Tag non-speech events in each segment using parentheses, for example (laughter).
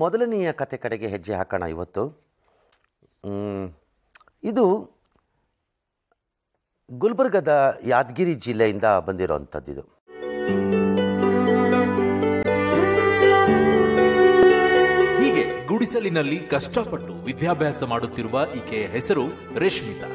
ಮೊದಲನೆಯ ಕತೆ ಕಡೆಗೆ ಹೆಜ್ಜೆ ಹಾಕೋಣ ಇವತ್ತು. ಇದು ಗುಲ್ಬರ್ಗದ ಯಾದಗಿರಿ ಜಿಲ್ಲೆಯಿಂದ ಬಂದಿರೋವಂಥದ್ದಿದು ಹೀಗೆ ಗುಡಿಸಲಿನಲ್ಲಿ ಕಷ್ಟಪಟ್ಟು ವಿದ್ಯಾಭ್ಯಾಸ ಮಾಡುತ್ತಿರುವ ಈಕೆಯ ಹೆಸರು ರೇಷ್ಮಿತಾ.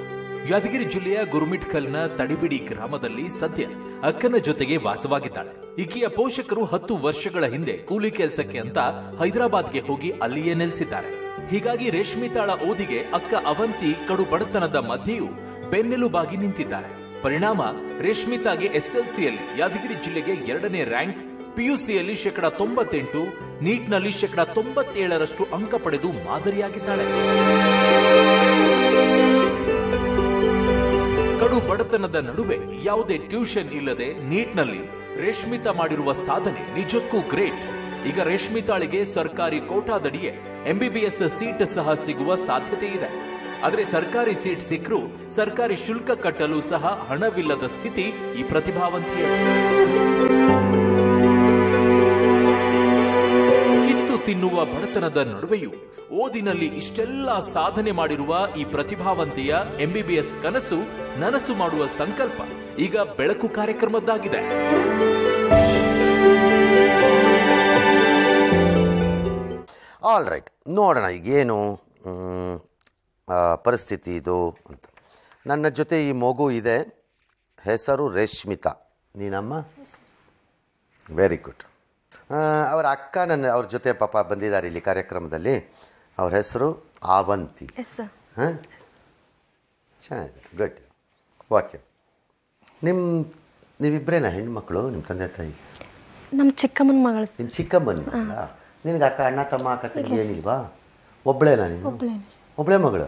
ಯಾದಗಿರಿ ಜಿಲ್ಲೆಯ ಗುರುಮಿಟ್ಕಲ್ನ ತಡಿಬಿಡಿ ಗ್ರಾಮದಲ್ಲಿ ಸದ್ಯ ಅಕ್ಕನ ಜೊತೆಗೆ ವಾಸವಾಗಿದ್ದಾಳೆ. ಈಕೆಯ ಪೋಷಕರು ಹತ್ತು ವರ್ಷಗಳ ಹಿಂದೆ ಕೂಲಿ ಕೆಲಸಕ್ಕೆ ಅಂತ ಹೈದರಾಬಾದ್ಗೆ ಹೋಗಿ ಅಲ್ಲಿಯೇ ನೆಲೆಸಿದ್ದಾರೆ. ಹೀಗಾಗಿ ರೇಷ್ಮಿತಾಳ ಓದಿಗೆ ಅಕ್ಕ ಅವಂತಿ ಕಡು ಬಡತನದ ಮಧ್ಯೆಯೂ ಬೆನ್ನೆಲುಬಾಗಿ ನಿಂತಿದ್ದಾರೆ. ಪರಿಣಾಮ ರೇಷ್ಮಿತಾಗೆ ಎಸ್ಎಲ್ಸಿಯಲ್ಲಿ ಯಾದಗಿರಿ ಜಿಲ್ಲೆಗೆ ಎರಡನೇ ರ್ಯಾಂಕ್, ಪಿಯುಸಿಯಲ್ಲಿ ಶೇಕಡ ತೊಂಬತ್ತೆಂಟು, ನೀಟ್ನಲ್ಲಿ ಶೇಕಡ ತೊಂಬತ್ತೇಳರಷ್ಟು ಅಂಕ ಪಡೆದು ಮಾದರಿಯಾಗಿದ್ದಾಳೆ. ಕಡು ಬಡತನದ ನಡುವೆ ಯಾವುದೇ ಟ್ಯೂಷನ್ ಇಲ್ಲದೆ ನೀಟ್ನಲ್ಲಿ ರೇಷ್ಮಿತಾ ಮಾಡಿರುವ ಸಾಧನೆ ನಿಜಕ್ಕೂ ಗ್ರೇಟ್. ಈಗ ರೇಷ್ಮಿತಾಳಿಗೆ ಸರ್ಕಾರಿ ಕೋಟಾದಡಿಯೇ ಎಂಬಿಬಿಎಸ್ ಸೀಟ್ ಸಹ ಸಿಗುವ ಸಾಧ್ಯತೆ ಇದೆ. ಆದರೆ ಸರ್ಕಾರಿ ಸೀಟ್ ಸಿಕ್ಕರೂ ಸರ್ಕಾರಿ ಶುಲ್ಕ ಕಟ್ಟಲು ಸಹ ಹಣವಿಲ್ಲದ ಸ್ಥಿತಿ ಈ ಪ್ರತಿಭಾವಂತಿಯ ತಿನ್ನುವ ಬಡತನದ ನಡುವೆಯೂ ಓದಿನಲ್ಲಿ ಇಷ್ಟೆಲ್ಲ ಸಾಧನೆ ಮಾಡಿರುವ ಈ ಪ್ರತಿಭಾವಂತಿಯ ಎಂಬಿಬಿಎಸ್ ಕನಸು ನನಸು ಮಾಡುವ ಸಂಕಲ್ಪ ಈಗ ಬೆಳಕು ಕಾರ್ಯಕ್ರಮದ್ದಾಗಿದೆ. ಆಲ್ ರೈಟ್ ನೋಡೋಣ ಈಗೇನು ಪರಿಸ್ಥಿತಿ ಇದು ಅಂತ. ನನ್ನ ಜೊತೆ ಈ ಮಗು ಇದೆ ಹೆಸರು ರೇಷ್ಮಿತಾ. ನೀನಮ್ಮ? ವೆರಿ ಗುಡ್ ಅವರ ಅಕ್ಕ ನನ್ನ ಅವ್ರ ಜೊತೆ ಪಾಪ ಬಂದಿದ್ದಾರೆ ಇಲ್ಲಿ ಕಾರ್ಯಕ್ರಮದಲ್ಲಿ. ಅವ್ರ ಹೆಸರು ಆವಂತಿ. ಹಾಂ? ಚೆನ್ನಾಗಿದೆ ಗುಡ್. ಓಕೆ. ನಿಮ್ಮ ನೀವಿಬ್ಬರೇನ ಹೆಣ್ಮಕ್ಳು? ನಿಮ್ಮ ತಂದೆ ತಾಯಿ? ನಮ್ಮ ಚಿಕ್ಕಮ್ಮನ ಮಗಳು ನಿಮ್ಮ ಚಿಕ್ಕಮ್ಮನ ನಿನಗೆ ಅಕ್ಕ ಅಣ್ಣ ತಮ್ಮ ಅಕ್ಕ ತಂಗಿ ಏನಿಲ್ವಾ? ಒಬ್ಬಳೇನಾ ನೀನು? ಒಬ್ಬಳೇ ಮಗಳು?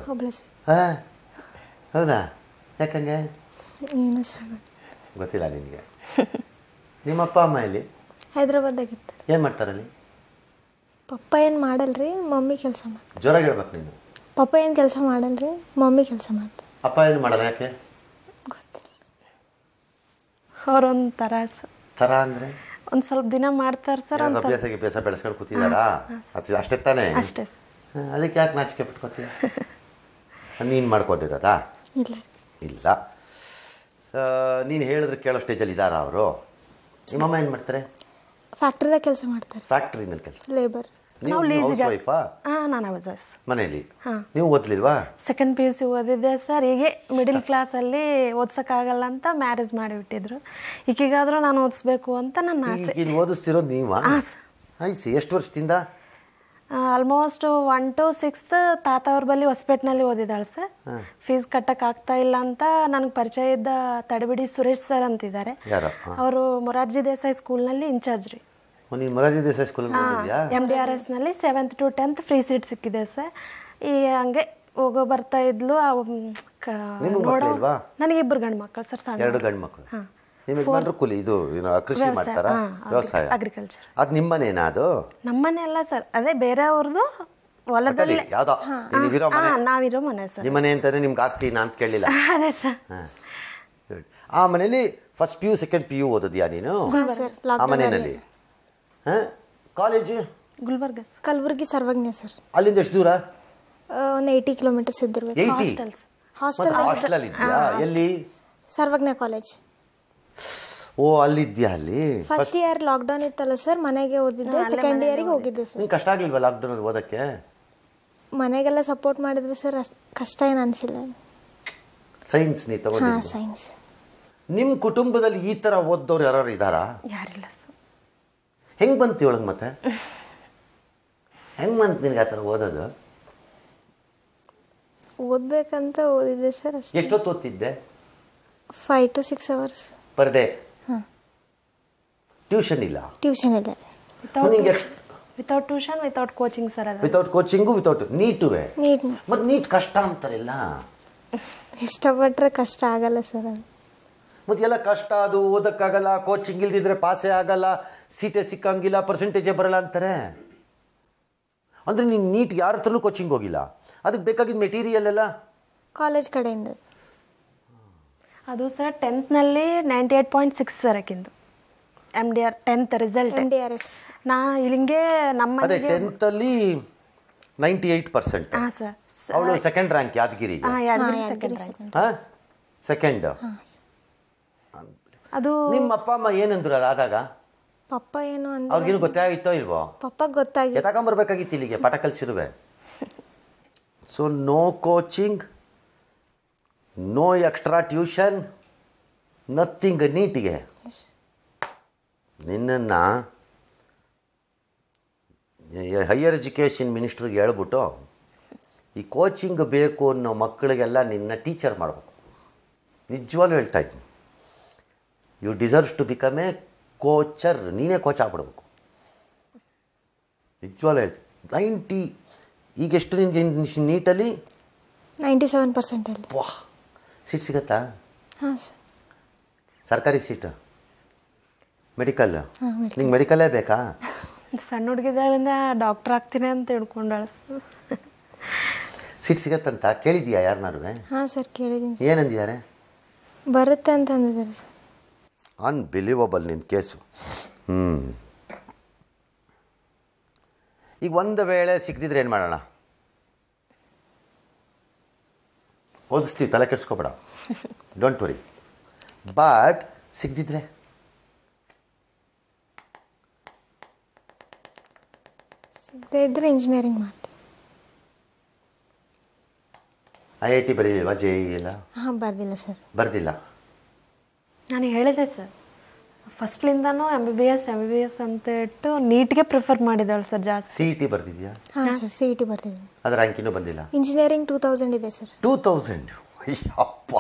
ಹಾಂ? ಹೌದಾ? ಯಾಕಂಗೆ? ಗೊತ್ತಿಲ್ಲ ನಿನಗೆ. ನಿಮ್ಮ ಅಪ್ಪ ಅಮ್ಮ ಇಲ್ಲಿ ಹೈದ್ರಾಬಾದಾಗ ಇರ್ತಾರೆ ಏನು ಮಾಡ್ತಾರಲ್ಲಿ ಪಪ್ಪ ಏನು ಮಾಡಲ್ರಿ ಮಮ್ಮಿ ಕೆಲಸ ಮಾಡ್ತಾರೆ. ಜೋರಾಗಿ ಹೇಳ್ಬೇಕು ನೀನು. ಪಪ್ಪ ಏನು ಕೆಲಸ ಮಾಡಲ್ರಿ ಮಮ್ಮಿ ಕೆಲಸ ಮಾಡ್ತಾರೆ. ಅಪ್ಪ ಏನು ಮಾಡಲ್ಲ ಯಾಕೆ? ಗೊತ್ತಿಲ್ಲ. ಅವರೊಂದು ಥರ ಥರ ಅಂದರೆ? ಒಂದು ಸ್ವಲ್ಪ ದಿನ ಮಾಡ್ತಾರೆ ಸರ್ ಒಂದು ಅಭ್ಯಾಸಕ್ಕೆ ಅಭ್ಯಾಸ ಬೆಳೆಸ್ಕೊಂಡು ಕೂತಿದ್ದಾರಾ ಅದು ಅಷ್ಟೇ ತಾನೇ? ಅಷ್ಟೇ ಅದಕ್ಕೆ ಯಾಕೆ ನಾಚಿಕೆ ಪಟ್ಕೋತೀಯ? ನೀನು ಮಾಡ್ಕೊಂಡಿರೋದಾ? ಇಲ್ಲ. ಇಲ್ಲ. ನೀನು ಹೇಳಿದ್ರೆ ಕೇಳೋ ಸ್ಟೇಜಲ್ಲಿ ಇದ್ದಾರಾ ಅವರು? ನಿಮ್ಮಮ್ಮ ಏನು ಮಾಡ್ತಾರೆ? ಫ್ಯಾಕ್ಟ್ರಿದಾಗ ಕೆಲಸ ಮಾಡ್ತಾರೆ. ಫ್ಯಾಕ್ಟರಿನಲ್ಲಿ ಕೆಲಸ. ಲೇಬರ್ ನೀವು ಹೌಸ್ ವೈಫಾ ಹಾಂ ನಾನು ಹೌಸ್ ವೈಫ್ ಮನೆಯಲ್ಲಿ ಹಾ. ನೀವು ಓದ್ಲಿಲ್ವಾ? ಸೆಕೆಂಡ್ ಪಿ ಯು ಸಿ ಓದಿದ್ದೆ ಸರ್ ಹೀಗೆ ಮಿಡಿಲ್ ಕ್ಲಾಸಲ್ಲಿ ಓದ್ಸೋಕ್ಕಾಗಲ್ಲ ಅಂತ ಮ್ಯಾರೇಜ್ ಮಾಡಿಬಿಟ್ಟಿದ್ರು ಈಗೀಗಾದರೂ ನಾನು ಓದಿಸ್ಬೇಕು ಅಂತ ನನ್ನ ಆಸೆ. ಈಗ ಇಲ್ಲಿ ಓದಿಸ್ತಿರೋದು ನೀವಾ? ಐಸಿ ಎಷ್ಟು ವರ್ಷದಿಂದ? ಆಲ್ಮೋಸ್ಟ್ ಒನ್ ಟು ಸಿಕ್ಸ್ತ್ ತಾತ ಅವ್ರ ಬಳಿ ಹೊಸಪೇಟ್ನಲ್ಲಿ ಓದಿದಾಳೆ ಸರ್. ಫೀಸ್ ಕಟ್ಟಕ್ ಆಗ್ತಾ ಇಲ್ಲ ಅಂತ ನನಗೆ ಪರಿಚಯ ಇದ್ದ ತಡಬಿಡಿ ಸುರೇಶ್ ಸರ್ ಅಂತಿದ್ದಾರೆ. ಅವರು ಮೊರಾರ್ಜಿ ದೇಸಾಯಿ ಸ್ಕೂಲ್ನಲ್ಲಿ ಇನ್ಚಾರ್ಜ್ ರೀ. Morarji Desai M D R ಎಸ್ನಲ್ಲಿ seventh to tenth free seat ಸಿಕ್ಕಿದೆ ಸರ್. ಈ ಹಂಗೆ ಹೋಗೋ ಬರ್ತಾ ಇದ್ಲು ನನಗೆ ಇಬ್ಬರು ಗಂಡು ಮಕ್ಕಳು ಸರ್ ಸಣ್ಣ ಎರಡು ಗಂಡು ಮಕ್ಕಳು ಹಾ. ಯಜಮಾನ್ರು ಕೂಲಿ ಇದು ಏನು ಕೃಷಿ ಮಾಡ್ತಾರಾ? ವ್ಯವಸಾಯ. ಅಗ್ರಿಕಲ್ಚರ್ ಅದು ನಿಮ್ಮನೇನಾ ಅದು? ನಮ್ಮನೆ ಅಲ್ಲ ಸರ್ ಅದೇ ಬೇರೆಯವ್ರದ್ದು ಹೊಲದಲ್ಲಿ. ಯಾವ್ದೋ? ನೀವಿರೋ ಮನೆ? ನಾವಿರೋ ಮನೆ ಸರ್. ನಿಮ್ಮನೆ ಅಂತಾನೆ ನಿಮ್ಗೆ ಆಸ್ತಿ ನಾ ಅಂತ ಕೇಳಲಿಲ್ಲ (laughs) ಅದೇ ಸರ್. ಹಾಂ ಆ ಮನೇಲಿ first P U second P U ಓದಿದ್ಯಾ ನೀನು? ಆ ಮನೆಯಲ್ಲಿ? ಹಾಂ college Gulbarga sir. Kalaburagi Sarvajna sir. ಅಲ್ಲಿಂದ ಎಷ್ಟು ದೂರ? ಒಂದು ಏಯ್ಟಿ ಕಿಲೋಮೀಟರ್ಸ್ ಇದ್ದಿರ್ಬೇಕು ಹಾಸ್ಟೆಲ್ ಹಾಸ್ಟೆಲಲ್ಲಿ ಎಲ್ಲಿ? ಸರ್ವಜ್ಞ ಕಾಲೇಜ್ ಓ ಅಲ್ಲಿದ್ಯಾ ಅಲ್ಲಿ? ಫಸ್ಟ್ ಇಯರ್ ಲಾಕ್ಡೌನ್ ಇತ್ತಲ್ಲ ಸರ್ ಮನೆಗೆ ಓದಿದ್ದೆ ಸೆಕೆಂಡ್ ಇಯರಿಗೆ ಹೋಗಿದ್ದೆ ಸರ್ ಕಷ್ಟ ಆಗ್ಲಿಲ್ವಾ ಲಾಕ್ಡೌನ್ ಓದಕ್ಕೆ? ಮನೆಗೆಲ್ಲ ಸಪೋರ್ಟ್ ಮಾಡಿದ್ರೆ ಸರ್ ಅಷ್ಟು ಕಷ್ಟ ಏನು ಅನಿಸಿಲ್ಲ. ಸೈನ್ಸ್ ನೀ ಹಾಂ ತಗೊಂಡಿದ್ದು ಸೈನ್ಸ್ ನಿಮ್ಮ ಕುಟುಂಬದಲ್ಲಿ ಈ ಥರ ಓದ್ದವ್ರು ಯಾರು ಇದ್ದಾರಾ? ಯಾರಿಲ್ಲ ಸರ್ ಹೆಂಗೆ ಬಂತು ಒಳಗೆ ಮತ್ತೆ? ಹೆಂಗೆ ಬಂತು ನಿನಗೆ ಆ ಥರ ಓದೋದು? ಓದ್ಬೇಕಂತ ಓದಿದ್ದೆ ಸರ್ ಅಷ್ಟೇ. ಎಷ್ಟೊತ್ತು ಓದ್ತಿದ್ದೆ? Five to six hours per day tuition ಇಲ್ಲ. ಟ್ಯೂಷನ್ ಇಲ್ಲ. ನಿಂಗೆ ಎಷ್ಟು without tuition without coaching sir ಅದು? ವಿತೌಟ್ ಕೋಚಿಂಗು ವಿತೌಟ್ ನೀಟುವೆ. ನೀಟ್. ಮತ್ತು ನೀಟ್ ಕಷ್ಟ ಅಂತಾರಲ್ಲ. ಇಷ್ಟಪಟ್ಟರೆ ಕಷ್ಟ ಆಗಲ್ಲ ಸರ್ ಅದು ಮತ್ತು ಎಲ್ಲ ಕಷ್ಟ ಅದು ಓದಕ್ಕಾಗಲ್ಲ ಕೋಚಿಂಗ್ ಇಲ್ದಿದ್ರೆ ಪಾಸೇ ಆಗಲ್ಲ ಸೀಟೇ ಸಿಕ್ಕಂಗಿಲ್ಲ ಪರ್ಸೆಂಟೇಜೇ ಬರಲ್ಲ ಅಂತಾರೆ. ಅಂದರೆ ನೀನು ನೀಟ್ ಯಾರ ಹತ್ರನೂ ಕೋಚಿಂಗ್ ಹೋಗಿಲ್ಲ. ಅದಕ್ಕೆ ಬೇಕಾಗಿದ್ದ ಮೆಟೀರಿಯಲ್ ಎಲ್ಲ? ಕಾಲೇಜ್ ಕಡೆಯಿಂದ. ಅದು sir ಟೆಂತ್ನಲ್ಲಿ ninety eight point six sir ಆಕಿಂದು M D R tenth result M D R S ನಾ ಇಲ್ಲಿಂಗೆ ನಮ್ಮ ಅದೇ ಟೆಂತ್ ಟೆಂತಲ್ಲಿ ನೈಂಟಿ ಏಯ್ಟ್ ಪರ್ಸೆಂಟ್ ಹಾಂ ಸರ್ ಅವಳು ಸೆಕೆಂಡ್ ರ್ಯಾಂಕ್ ಯಾದಗಿರಿ ಹಾಂ ಯಾದಗಿರಿ ಸೆಕೆಂಡ್ ರ್ಯಾಂಕ್ ಹಾ ಸೆಕೆಂಡ್ ಅದು ನಿಮ್ಮ ಅಪ್ಪ ಅಮ್ಮ ಏನಂದ್ರು ಅದು ಆದಾಗ? ಪಪ್ಪ ಏನು ಅಂದ್ರೆ ಅವ್ರಿಗೇನು ಗೊತ್ತಾಗಿತ್ತೋ ಇಲ್ವೋ? ಪಪ್ಪ ಗೊತ್ತಾಗಿ ಎತ್ತಾಕೊಂಬರ್ಬೇಕಾಗಿತ್ತು ಇಲ್ಲಿಗೆ ಪಾಠ ಕಲಿಸಿರುವೆ so no coaching no extra tuition nothing ನೀಟಿಗೆ. ನಿನ್ನನ್ನು ಹೈಯರ್ ಎಜುಕೇಷನ್ ಮಿನಿಸ್ಟ್ರಿಗೆ ಹೇಳ್ಬಿಟ್ಟು ಈ ಕೋಚಿಂಗ್ ಬೇಕು ಅನ್ನೋ ಮಕ್ಕಳಿಗೆಲ್ಲ ನಿನ್ನ ಟೀಚರ್ ಮಾಡಬೇಕು. ನಿಜವಾಗ್ಲೂ ಹೇಳ್ತಾ ಇದ್ದೀನಿ. You deserves to become a coacher ನೀನೇ ಕೋಚ್ ಆಗ್ಬಿಡ್ಬೇಕು. ನಿಜವಾಗ್ಲೂ ಹೇಳ್ತೀನಿ. ನೈಂಟಿ ಈಗ ಎಷ್ಟು ನಿನಗೆ ನೀಟಲ್ಲಿ ನೈಂಟಿ ಸೆವೆನ್ ಪರ್ಸೆಂಟಲ್ಲಿ ವಾಹ್ ಸೀಟ್ ಸಿಗತ್ತಾ? ಹಾಂ ಸರ್. ಸರ್ಕಾರಿ ಸೀಟು ಮೆಡಿಕಲ್ ನಿಂಗೆ ಮೆಡಿಕಲೇ ಬೇಕಾ? (laughs) ಸಣ್ಣ ಹುಡುಗಿದಾಳಿಂದ ಡಾಕ್ಟರ್ ಆಗ್ತೀನಿ ಅಂತ ತಿಳ್ಕೊಂಡಾಳ ಸೀಟ್ ಸಿಗತ್ತಂತ? ಕೇಳಿದ್ಯಾ ಯಾರನ್ನಾರು ಹಾಂ ಸರ್ ಕೇಳಿದ್ದೀನಿ. ಏನಂದಿದ್ದಾರೆ? ಬರುತ್ತೆ ಅಂತ ಅಂದಿದ್ದಾರೆ ಸರ್. ಅನ್ಬಿಲೀವಬಲ್ ನಿನ್ನ ಕೇಸು. ಹ್ಞೂ ಈಗ ಒಂದು ವೇಳೆ ಸಿಕ್ತಿದ್ರೆ ಏನು ಮಾಡೋಣ? ಓದಿಸ್ತೀವಿ ತಲೆ ಕೆಡ್ಸ್ಕೊಬೇಡ. ಡೋಂಟ್ ವರಿ ಬಟ್ ಸಿಕ್ತಿದ್ರೆ ಸಿಗದೇ ಇದ್ದರೆ ಇಂಜಿನಿಯರಿಂಗ್ ಮಾಡ್ತೀನಿ ಐ ಐ ಟಿ ಬರೀಲಿಲ್ವಾ ಜೆ ಇ ಇಲ್ಲ ಹಾಂ ಬರ್ದಿಲ್ಲ ಸರ್ ಬರ್ದಿಲ್ಲ? ನಾನು ಹೇಳಿದೆ sir ಫಸ್ಟ್ಲಿಂದನೂ M B B S M B B S ಅಂತ ಇಟ್ಟು ನೀಟ್ಗೆ ಪ್ರಿಫರ್ ಮಾಡಿದ್ದಾಳೆ ಸರ್ ಜಾಸ್ತಿ. ಸಿ ಇ ಟಿ ಬರ್ದಿದ್ಯಾ? ಹಾಂ ಸರ್ ಸಿ ಇ ಟಿ ಬರ್ತಿದ್ದೀನಿ ಅದು ರ್ಯಾಂಕಿನೂ ಬಂದಿಲ್ಲ? ಇಂಜಿನಿಯರಿಂಗ್ ಟೂ ತೌಸಂಡ್ ಇದೆ ಸರ್ ಟೂ ತೌಸಂಡ್ ಅಪ್ಪ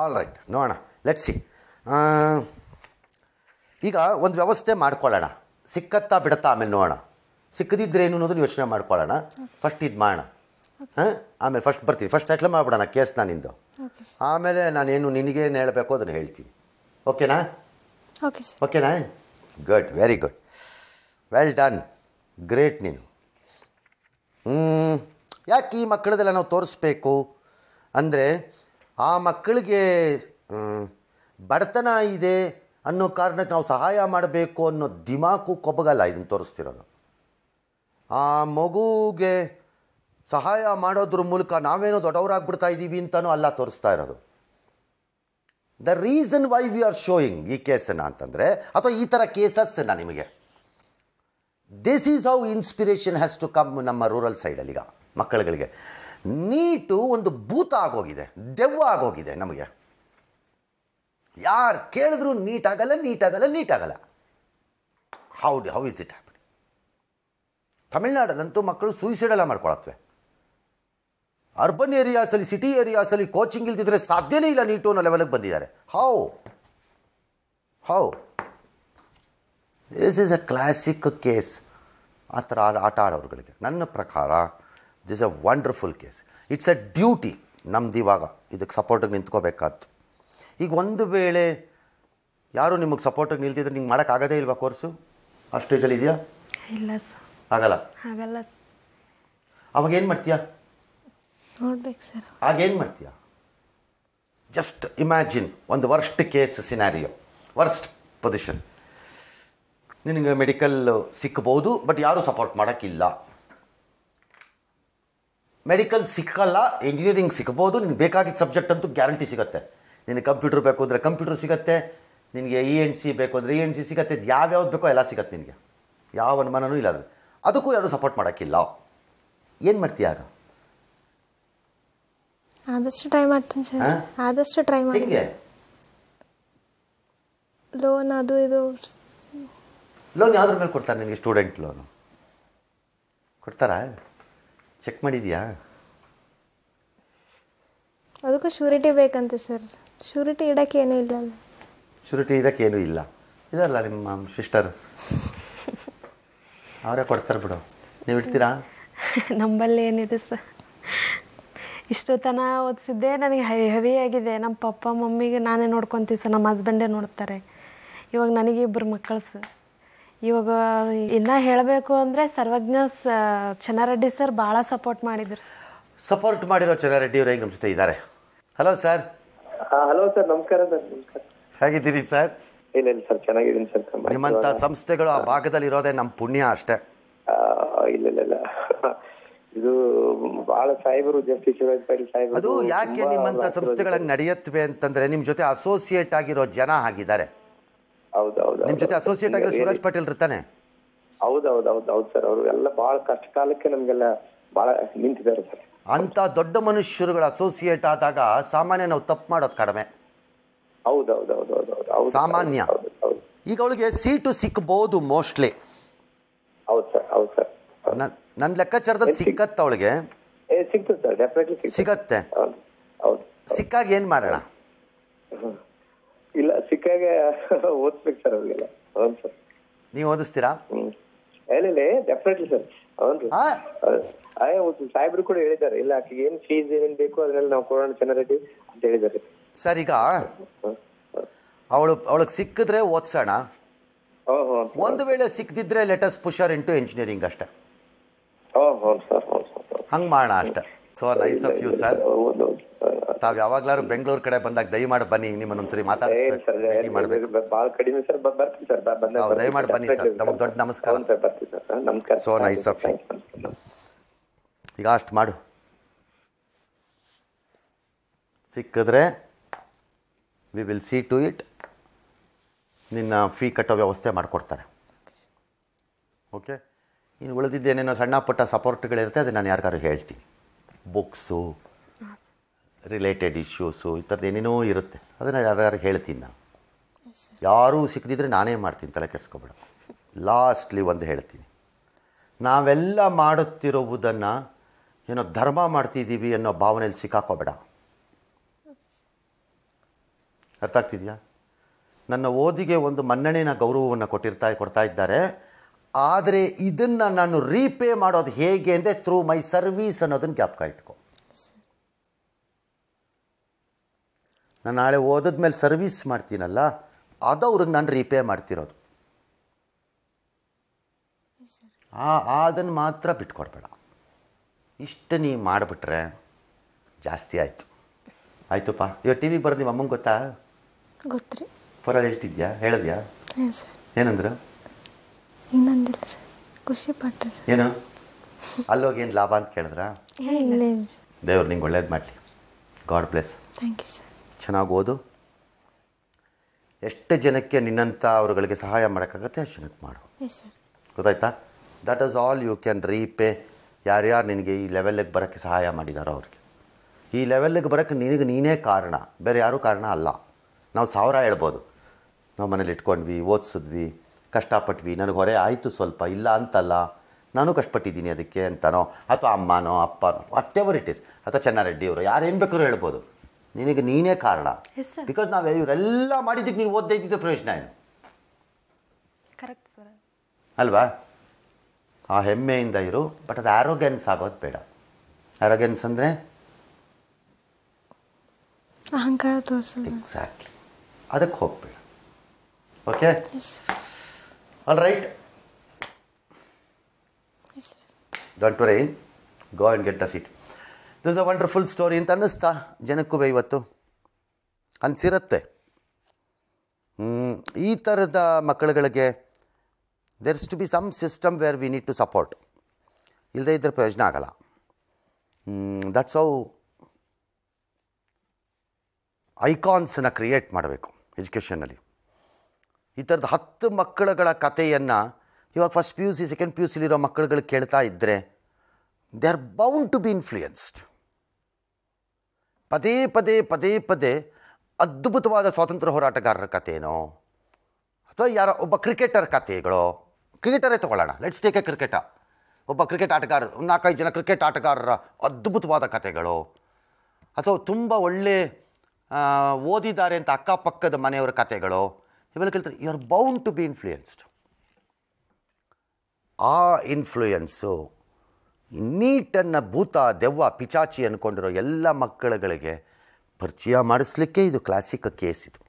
ಆಲ್ ರೈಟ್ ನೋಡೋಣ. ಲೆಟ್ ಸಿ ಈಗ ಒಂದು ವ್ಯವಸ್ಥೆ ಮಾಡ್ಕೊಳ್ಳೋಣ. ಸಿಕ್ಕತ್ತಾ ಬಿಡತ್ತಾ ಆಮೇಲೆ ನೋಡೋಣ. ಸಿಕ್ಕದಿದ್ರೆ ಏನು ಅನ್ನೋದನ್ನ ಯೋಚನೆ ಮಾಡ್ಕೊಳ್ಳೋಣ. ಫಸ್ಟ್ ಇದು ಮಾಡೋಣ. ಹಾಂ? ಆಮೇಲೆ ಫಸ್ಟ್ ಬರ್ತೀವಿ ಫಸ್ಟ್ ಸೆಟ್ಲ್ ಮಾಡಿಬಿಡೋಣ ಕೇಸ್ ನಿಂದು. ಓಕೆ ಸರ್ ಆಮೇಲೆ ನಾನೇನು ನಿನಗೇನು ಹೇಳಬೇಕು ಅದನ್ನು ಹೇಳ್ತೀನಿ. ಓಕೆನಾ? ಓಕೆನಾ? Good very good well done great ನೀನು. ಹ್ಞೂ ಯಾಕೆ ಈ ಮಕ್ಕಳದೆಲ್ಲ ನಾವು ತೋರಿಸ್ಬೇಕು? ಅಂದರೆ ಆ ಮಕ್ಕಳಿಗೆ ಬಡತನ ಇದೆ ಅನ್ನೋ ಕಾರಣಕ್ಕೆ ನಾವು ಸಹಾಯ ಮಾಡಬೇಕು ಅನ್ನೋ ದಿಮಾಕು ಕೊಬ್ಬಗಲ್ಲ ಇದನ್ನು ತೋರಿಸ್ತಿರೋದು. ಆ ಮಗುಗೆ ಸಹಾಯ ಮಾಡೋದ್ರ ಮೂಲಕ ನಾವೇನೋ ದೊಡ್ಡವರಾಗ್ಬಿಡ್ತಾ ಇದ್ದೀವಿ ಅಂತಲೂ ಅಲ್ಲ ತೋರಿಸ್ತಾ ಇರೋದು. The reason why we are showing ಈ ಕೇಸನ್ನು ಅಂತಂದರೆ, ಅಥವಾ ಈ ಥರ ಕೇಸಸ್ಸನ್ನು ನಿಮಗೆ. This is how inspiration has to come ನಮ್ಮ ರೂರಲ್ ಸೈಡಲ್ಲಿ ಈಗ ಮಕ್ಕಳುಗಳಿಗೆ. ನೀಟು ಒಂದು ಭೂತ ಆಗೋಗಿದೆ, ದೆವ್ವ ಆಗೋಗಿದೆ ನಮಗೆ. ಯಾರು ಕೇಳಿದ್ರು ನೀಟ್ ಆಗಲ್ಲ ನೀಟ್ ಆಗಲ್ಲ ನೀಟ್ ಆಗಲ್ಲ ಹೌ ಇಸ್ ಇಟ್ ಹ್ಯಾಪನ್ ತಮಿಳ್ನಾಡಲ್ಲಂತೂ ಮಕ್ಕಳು ಸೂಯಿಸೈಡ್ ಎಲ್ಲ ಮಾಡ್ಕೊಳತ್ವೆ. ಅರ್ಬನ್ ಏರಿಯಾಸಲ್ಲಿ ಸಿಟಿ ಏರಿಯಾಸಲ್ಲಿ ಕೋಚಿಂಗ್ ಇಲ್ದಿದ್ರೆ ಸಾಧ್ಯನೇ ಇಲ್ಲ ನೀಟು ಅನ್ನೋ ಲೆವೆಲ್ಗೆ ಬಂದಿದ್ದಾರೆ. How how this is a classic case ಆ ಥರ ಆಟ ಆಡೋರುಗಳಿಗೆ. ನನ್ನ ಪ್ರಕಾರ this a wonderful case it's a duty ನಮ್ದು ಇವಾಗ. ಇದಕ್ಕೆ ಸಪೋರ್ಟಿಗೆ ನಿಂತ್ಕೋಬೇಕಾದ್ದು. ಈಗ ಒಂದು ವೇಳೆ ಯಾರು ನಿಮಗೆ ಸಪೋರ್ಟಿಗೆ ನಿಲ್ತಿದ್ರೆ ನಿಂಗೆ ಮಾಡೋಕ್ಕಾಗದೇ ಇಲ್ವಾ ಕೋರ್ಸು ಆ ಸ್ಟೇಜಲ್ಲಿ ಇದೆಯಾ? ಇಲ್ಲ ಸರ್ ಆಗಲ್ಲ? ಆಗಲ್ಲ ಸರ್ ಅವಾಗ ಏನು ಮಾಡ್ತೀಯಾ? ನೋಡ್ಬೇಕು ಸರ್ ಆಗೇನು ಮಾಡ್ತೀಯ? ಜಸ್ಟ್ ಇಮ್ಯಾಜಿನ್ ಒಂದು worst case scenario worst position ನಿನಗೆ ಮೆಡಿಕಲ್ ಸಿಕ್ಕಬಹುದು ಬಟ್ ಯಾರೂ ಸಪೋರ್ಟ್ ಮಾಡೋಕ್ಕಿಲ್ಲ. ಮೆಡಿಕಲ್ ಸಿಕ್ಕಲ್ಲ ಇಂಜಿನಿಯರಿಂಗ್ ಸಿಗ್ಬೋದು ನಿನಗೆ ಬೇಕಾಗಿದ್ದ ಸಬ್ಜೆಕ್ಟ್ ಅಂತೂ ಗ್ಯಾರಂಟಿ ಸಿಗುತ್ತೆ. ನಿನಗೆ ಕಂಪ್ಯೂಟರ್ ಬೇಕು ಅಂದರೆ ಕಂಪ್ಯೂಟರ್ ಸಿಗುತ್ತೆ ನಿನಗೆ ಇ ಎನ್ ಸಿ ಬೇಕು ಅಂದರೆ ಇ ಎನ್ ಸಿ ಸಿಗುತ್ತೆ ಯಾವ್ಯಾವ್ದು ಬೇಕೋ ಎಲ್ಲ ಸಿಗುತ್ತೆ ನಿನಗೆ. ಯಾವ ಅನುಮಾನನೂ ಇಲ್ಲ ಅದು ಅದಕ್ಕೂ ಯಾರು ಸಪೋರ್ಟ್ ಮಾಡೋಕ್ಕಿಲ್ಲ. ಏನು ಮಾಡ್ತೀಯ ಆಗ ಆದಷ್ಟು ಟ್ರೈ ಮಾಡ್ತೀನಿ ಸರ್? ಆದಷ್ಟು ಟ್ರೈ ಮಾಡಿ. ಲೋನ್ ಅದು ಇದು. ಲೋನ್ ಯಾವ್ದ್ರ ಮೇಲೆ ಕೊಡ್ತಾರೆ ನಿನಗೆ ಸ್ಟೂಡೆಂಟ್ ಲೋನು ಕೊಡ್ತಾರಾ? ಚೆಕ್ ಮಾಡಿದ್ಯಾ? ಅದಕ್ಕೂ ಶ್ಯೂರಿಟಿ ಬೇಕಂತೆ ಸರ್. ಶ್ಯೂರಿಟಿ ಇಡೋಕ್ಕೇನೂ ಇಲ್ಲ ಶುರಿಟಿ ಇಡಕ್ಕೆ ಏನೂ ಇಲ್ಲ. ಇದಲ್ಲ ನಿಮ್ಮ ಸಿಸ್ಟರ್. ಅವರೇ ಕೊಡ್ತಾರೆ ಬಿಡು. ನೀವು ಇಡ್ತೀರಾ? (laughs) ನಮ್ಮಲ್ಲಿ ಏನಿದೆ ಸರ್? ಇಷ್ಟು ತನ ಓದಿಸಿದ್ದೆ ನನಗೆ ಹೆವಿ ಹೆವಿ ಆಗಿದೆ. ನಮ್ಮ ಪಪ್ಪ ಮಮ್ಮಿಗೆ ನಾನೇ ನೋಡ್ಕೊತೀವಿ ಸರ್. ನಮ್ಮ ಹಸ್ಬೆಂಡೇ ನೋಡ್ತಾರೆ. ಇವಾಗ ನನಗೆ ಇಬ್ಬರು ಮಕ್ಕಳು ಸರ್. ಇವಾಗ ಇನ್ನೂ ಹೇಳಬೇಕು ಅಂದರೆ ಸರ್ವಜ್ಞ ಸ ಚೆನ್ನಾರೆಡ್ಡಿ ಸರ್ ಭಾಳ ಸಪೋರ್ಟ್ ಮಾಡಿದ್ರು ಸರ್. ಸಪೋರ್ಟ್ ಮಾಡಿರೋ ಚನ್ನಾರೆಡ್ಡಿ ಅವರು ನಮ್ಮ ಜೊತೆ ಇದ್ದಾರೆ? ಹಲೋ ಸರ್ ಹಲೋ ಸರ್ ನಮಸ್ಕಾರ ಸರ್ ನಮಸ್ಕಾರ. ಹೇಗಿದ್ದೀರಿ ಸರ್? ಇಲ್ಲ ಇಲ್ಲ ಸರ್ ಚೆನ್ನಾಗಿದ್ದೀನಿ ಸರ್ ನಿಮ್ಮಂತ ಸಂಸ್ಥೆಗಳು ಆ ಭಾಗದಲ್ಲಿ ಇರೋದೇ ನಮ್ಮ ಪುಣ್ಯ ಅಷ್ಟೇ. ಇಲ್ಲ ಇಲ್ಲ ಇಲ್ಲ. ಇದು ಬಹಳ ಸಾಹೇಬರು ಜಸ್ಟಿಸ್ ಶಿವರಾಜ್ ಪಾಟೀಲ್ ಸಾಹೇಬರು ಅದು ಯಾಕೆ ನಿಮ್ಮಂತ ಸಂಸ್ಥೆಗಳನ್ನ ನಡೆಯುತ್ತವೆ ನಡೆಯತ್ವೆ ಅಂತಂದ್ರೆ ನಿಮ್ ಜೊತೆ ಅಸೋಸಿಯೇಟ್ ಆಗಿರೋ ಜನ ಆಗಿದ್ದಾರೆ ಹೌದು ಹೌದು ನಿಮ್ಮ ಜೊತೆ ಅಸೋಸಿಯೇಟ್ ಆಗಿರೋ ಶಿವರಾಜ್ ಪಟೇಲ್ ಇರ್ತಾನೆ. ಹೌದು ಹೌದು ಹೌದು ಹೌದು ಸರ್ ಅವರು ಎಲ್ಲ ಬಹಳ ಕಷ್ಟ ಕಾಲಕ್ಕೆ ನಮ್ಗೆಲ್ಲ ಬಹಳ ನಿಂತಿದ್ದಾರೆ ಸರ್. ಅಂಥ ದೊಡ್ಡ ಮನುಷ್ಯರುಗಳ ಅಸೋಸಿಯೇಟ್ ಆದಾಗ ಸಾಮಾನ್ಯ ನಾವು ತಪ್ಪು ಮಾಡೋದು ಕಡಿಮೆ. ಹೌದು ಹೌದು ಹೌದು ಹೌದು ಹೌದು ಹೌದು. ಸಾಮಾನ್ಯ. ಈಗ ಅವಳಿಗೆ ಸೀಟು ಸಿಕ್ಬೋದು ಮೋಸ್ಟ್ಲಿ ಹೌದು ಸರ್ ಹೌದು ಸರ್. ನನ್ನ ಲೆಕ್ಕಾಚಾರದಲ್ಲಿ ಸಿಕ್ಕತ್ತ ಅವಳಿಗೆ? ಸಿಗತ್ತೆ. ಸಿಕ್ಕಾಗ ಏನು ಮಾಡೋಣ? ಇಲ್ಲ ಸಿಕ್ಕಾಗ (laughs) ಓದ್ಬೇಕು ಸರ್ ಅವ್ರಿಗೆಲ್ಲ. ಹೌದು ಸರ್. ನೀವು ಓದಿಸ್ತೀರಾ? ಹ್ಞೂ ಇಲ್ಲ ಡೆಫಿನೆಟ್ಲಿ ಸರ್. ಅಯ್ಯೋ ಅಯ್ಯ ಸಾಹೇಬ್ರು ಕೂಡ ಹೇಳಿದ್ದಾರೆ. ಇಲ್ಲ ಆಕೆಗೆ ಏನ್ ಫೀಸ್ ಏನೇನ್ ಬೇಕು ಅದನ್ನೆಲ್ಲ ನಾವು ಕೊಡೋಣ ಚೆನ್ನಾಗಿ ಅಂತ ಹೇಳಿದ್ದಾರೆ. ಸರ್ ಈಗ ಅವಳು ಅವಳಿಗೆ ಸಿಕ್ಕಿದ್ರೆ ಓದ್ಸೋಣ. ಒಂದು ವೇಳೆ ಸಿಕ್ಕಿದ್ರೆ ಲೆಟಸ್ ಪುಷರ್ ಇಂಟು ಇಂಜಿನಿಯರಿಂಗ್ ಅಷ್ಟೇ. ಹಂಗ್ ಮಾಡೋಣ ಅಷ್ಟೇ. So nice of you sir ತಾವು ಯಾವಾಗ್ಲಾರು ಬೆಂಗಳೂರು ಕಡೆ ಬಂದಾಗ ದಯಮಾಡಿ ಬನ್ನಿ ನಿಮ್ಮನ್ನ ಒಂದ್ಸರಿ ಸರ್ ಮಾತಾಡಿಸ್ಬೇಕು ಮಾಡಬೇಕು. ಬಹಳ ಕಡಿಮೆ ಸರ್ ಬರ್ತೀನಿ ಸರ್ ದಯಮಾಡಿ ಬನ್ನಿ ಸರ್. ದೊಡ್ಡ ನಮಸ್ಕಾರ. So sir sir. ನಮಸ್ಕಾರ. You. Thanks, thanks. ಈಗ ಅಷ್ಟು ಮಾಡು. ಸಿಕ್ಕಿದ್ರೆ we will see to it ನಿನ್ನ ಫೀ ಕಟ್ಟೋ ವ್ಯವಸ್ಥೆ ಮಾಡಿಕೊಡ್ತಾರೆ. ಓಕೆ ಇನ್ನು ಉಳಿದಿದ್ದೇನೇನೋ ಸಣ್ಣ ಪುಟ್ಟ ಸಪೋರ್ಟ್ಗಳಿರುತ್ತೆ ಅದು ನಾನು ಯಾರಿಗಾರು ಹೇಳ್ತೀನಿ. ಬುಕ್ಸು ರಿಲೇಟೆಡ್ ಇಶ್ಯೂಸು ಈ ಥರದ್ದು ಏನೇನೋ ಇರುತ್ತೆ. ಅದನ್ನು ಯಾರ್ಯಾರು ಹೇಳ್ತೀನಿ ನಾನು. ಯಾರೂ ಸಿಕ್ಕದಿದ್ರೆ ನಾನೇ ಮಾಡ್ತೀನಿ ತಲೆ ಕೆಡಿಸ್ಕೊಬೇಡ. ಲಾಸ್ಟ್ಲಿ ಒಂದು ಹೇಳ್ತೀನಿ. ನಾವೆಲ್ಲ ಮಾಡುತ್ತಿರುವುದನ್ನು ಏನೋ ಧರ್ಮ ಮಾಡ್ತಿದ್ದೀವಿ ಅನ್ನೋ ಭಾವನೆಯಲ್ಲಿ ಸಿಕ್ಕಾಕೋಬೇಡ. ಅರ್ಥ ಆಗ್ತಿದೆಯಾ? ನನ್ನ ಓದಿಗೆ ಒಂದು ಮನ್ನಣೆನ ಗೌರವವನ್ನು ಕೊಟ್ಟಿರ್ತಾ ಕೊಡ್ತಾ ಇದ್ದಾರೆ. ಆದರೆ ಇದನ್ನು ನಾನು ರೀಪೇ ಮಾಡೋದು ಹೇಗೆ ಅಂದರೆ ಥ್ರೂ ಮೈ ಸರ್ವೀಸ್ ಅನ್ನೋದನ್ನು ಜ್ಞಾಪಕ ಇಟ್ಕೊ. ನಾನು ನಾಳೆ ಓದಿದ್ಮೇಲೆ ಸರ್ವಿಸ್ ಮಾಡ್ತೀನಲ್ಲ ಅದು ಅವ್ರಿಗೆ ನಾನು ರೀಪೇ ಮಾಡ್ತಿರೋದು. ಆ ಅದನ್ನು ಮಾತ್ರ ಬಿಟ್ಕೊಡ್ಬೇಡ. ಇಷ್ಟು ನೀವು ಮಾಡಿಬಿಟ್ರೆ ಜಾಸ್ತಿ ಆಯಿತು. ಆಯ್ತಪ್ಪ. ಇವತ್ತು ಟಿ ವಿಗೆ ಬರೋದು ನಿಮ್ಮ ಅಮ್ಮಂಗೆ ಗೊತ್ತಾ? ಗೊತ್ತ್ರಿ. ಪರ ಹೇಳ್ತಿದ್ಯಾ? ಹೇಳಿದ್ಯಾ? ಏನಂದ್ರೆ ಸರ್. ಏನಂದ್ರು? ಇನ್ನೊಂದಿಲ್ಲ ಸರ್. ಖುಷಿ ಪಟ್ಟೆ ಏನು? ಅಲ್ಲೋಗಿ ಏನು ಲಾಭ ಅಂತ ಕೇಳಿದ್ರಾ? ದೇವ್ರು ನಿಂಗೆ ಒಳ್ಳೇದು ಮಾಡಲಿ. God bless. Thank you sir. ಚೆನ್ನಾಗಿ ಓದು ಎಷ್ಟು ಜನಕ್ಕೆ ನಿನ್ನಂಥ ಅವರುಗಳಿಗೆ ಸಹಾಯ ಮಾಡೋಕ್ಕಾಗತ್ತೆ ಅಷ್ಟು ಜನಕ್ಕೆ ಮಾಡು. ಗೊತ್ತಾಯ್ತಾ? That is all you can repay ಯಾರ್ಯಾರು ನಿನಗೆ ಈ ಲೆವೆಲ್ಗೆ ಬರೋಕ್ಕೆ ಸಹಾಯ ಮಾಡಿದಾರೋ ಅವ್ರಿಗೆ. ಈ ಲೆವೆಲ್ಗೆ ಬರೋಕ್ಕೆ ನಿನಗೆ ನೀನೇ ಕಾರಣ. ಬೇರೆ ಯಾರೂ ಕಾರಣ ಅಲ್ಲ. ನಾವು ಸಾವಿರ ಹೇಳ್ಬೋದು. ನಾವು ಮನೇಲಿ ಇಟ್ಕೊಂಡ್ವಿ ಓದಿಸಿದ್ವಿ ಕಷ್ಟಪಟ್ವಿ ನನಗೆ ಹೊರೆ ಆಯಿತು ಸ್ವಲ್ಪ ಇಲ್ಲ ಅಂತಲ್ಲ. ನಾನು ಕಷ್ಟಪಟ್ಟಿದ್ದೀನಿ ಅದಕ್ಕೆ ಅಂತನೋ ಅಥವಾ ಅಮ್ಮನೋ ಅಪ್ಪನೋ ವಾಟ್ ಎವರ್ ಇಟ್ ಇಸ್ ಅಥವಾ ಚೆನ್ನಾರೆಡ್ಡಿ ಅವರು ಯಾರು ಏನು ಬೇಕಾದ್ರೂ ಹೇಳ್ಬೋದು. ನಿನಗೆ ನೀನೇ ಕಾರಣ. ಬಿಕಾಸ್ ನಾವು ಇವರೆಲ್ಲ ಮಾಡಿದ್ದಕ್ಕೆ ನೀನು ಓದ್ದೇ ಇದ್ದಿದ್ದ ಪ್ರಯೋಜನ ಏನು? ಅಲ್ವಾ? ಆ ಹೆಮ್ಮೆಯಿಂದ ಇರು ಬಟ್ ಅದು ಆರೋಗ್ಯನ್ಸ್ ಆಗೋದು ಬೇಡ. ಆರೋಗ್ಯನ್ಸ್ ಅಂದರೆ? ಅಹಂಕಾರ ಎಕ್ಸಾಕ್ಟ್ಲಿ ಅದಕ್ಕೆ ಹೋಗ್ಬೇಡ. Okay all right doctor worry go and get a seat this a wonderful story ಅಂತ ಅನ್ನಿಸ್ತಾ ಜನಕ್ಕೂ ಇವತ್ತು. ಅನಿಸಿರುತ್ತೆ. ಈ ಥರದ ಮಕ್ಕಳುಗಳಿಗೆ there's to be some system where we need to support ಇಲ್ಲದೇ ಇದ್ದರೆ ಪ್ರಯೋಜನ ಆಗಲ್ಲ. ದಟ್ಸ್ ಹೌ ಐಕಾನ್ಸನ್ನು ಕ್ರಿಯೇಟ್ ಮಾಡಬೇಕು ಎಜುಕೇಷನಲ್ಲಿ ಈ ಥರದ ಹತ್ತು ಮಕ್ಕಳುಗಳ ಕಥೆಯನ್ನು ಇವಾಗ first P U C second P U ಸಿಲಿರೋ ಮಕ್ಕಳುಗಳು ಕೇಳ್ತಾ ಇದ್ದರೆ they are bound to be influenced ಪದೇ ಪದೇ ಪದೇ ಪದೇ ಅದ್ಭುತವಾದ ಸ್ವಾತಂತ್ರ್ಯ ಹೋರಾಟಗಾರರ ಕಥೆನೋ? ಅಥವಾ ಯಾರೋ ಒಬ್ಬ ಕ್ರಿಕೆಟರ್ ಕಥೆಗಳು? ಕ್ರಿಕೆಟರೇ ತಗೊಳ್ಳೋಣ. ಲೆಟ್ಸ್ ಟೇಕ್ ಎ ಕ್ರಿಕೆಟ ಒಬ್ಬ ಕ್ರಿಕೆಟ್ ಆಟಗಾರ, ನಾಲ್ಕೈದು ಜನ ಕ್ರಿಕೆಟ್ ಆಟಗಾರರ ಅದ್ಭುತವಾದ ಕಥೆಗಳು. ಅಥವಾ ತುಂಬ ಒಳ್ಳೆ ಓದಿದ್ದಾರೆ ಅಂತ ಅಕ್ಕಪಕ್ಕದ ಮನೆಯವರ ಕಥೆಗಳು. ಇವೆಲ್ಲ ಕೇಳ್ತಾರೆ you are bound to be influenced ಆ ಇನ್ಫ್ಲೂಯೆನ್ಸು ನೀಟನ್ನು ಭೂತ ದೆವ್ವ ಪಿಚಾಚಿ ಅಂದ್ಕೊಂಡಿರೋ ಎಲ್ಲ ಮಕ್ಕಳುಗಳಿಗೆ ಪರಿಚಯ ಮಾಡಿಸ್ಲಿಕ್ಕೆ ಇದು ಕ್ಲಾಸಿಕ್ ಕೇಸ್ ಇದು.